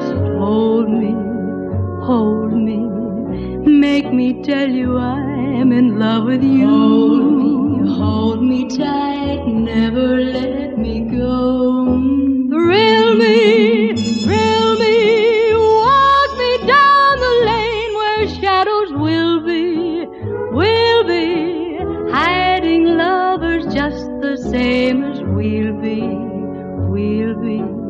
Just hold me, hold me, make me tell you I'm in love with you. Hold me, hold me tight, never let me go. Thrill me, thrill me, walk me down the lane where shadows will be, will be, hiding lovers just the same as we'll be, we'll be.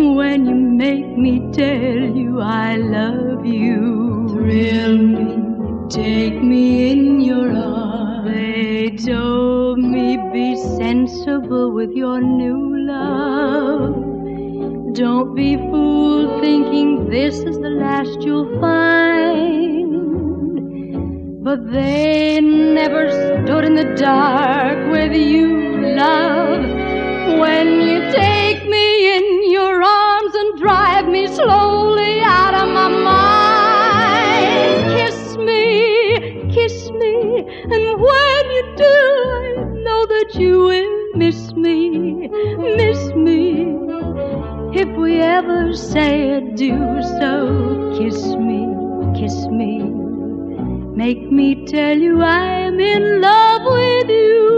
When you make me tell you I love you, Thrill me, take me in your arms. they told me be sensible with your new love. Don't be fooled thinking this is the last you'll find. But they never stood in the dark with you, love. When you take you will miss me, miss me. If we ever say adieu, so kiss me, kiss me. Make me tell you I'm in love with you.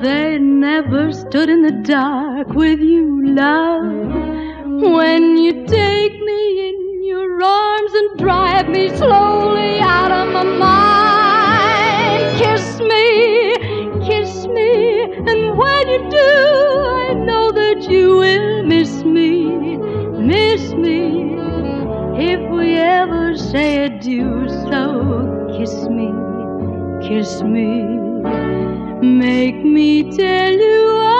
They never stood in the dark with you, love. When you take me in your arms and drive me slowly out of my mind, kiss me, kiss me, and when you do, I know that you will miss me, miss me. If we ever say adieu, so kiss me, kiss me, make me tell you